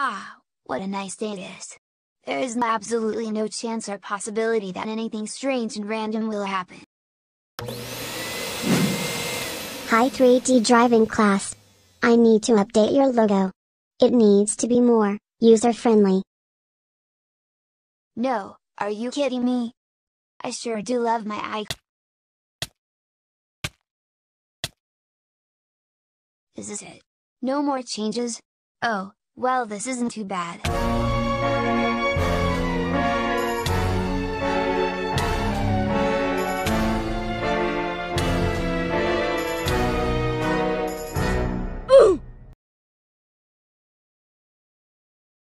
Ah, what a nice day it is. There is absolutely no chance or possibility that anything strange and random will happen. Hi 3D driving class. I need to update your logo. It needs to be more user-friendly. No, are you kidding me? I sure do love my icon. Is this it? No more changes? Oh, well this isn't too bad.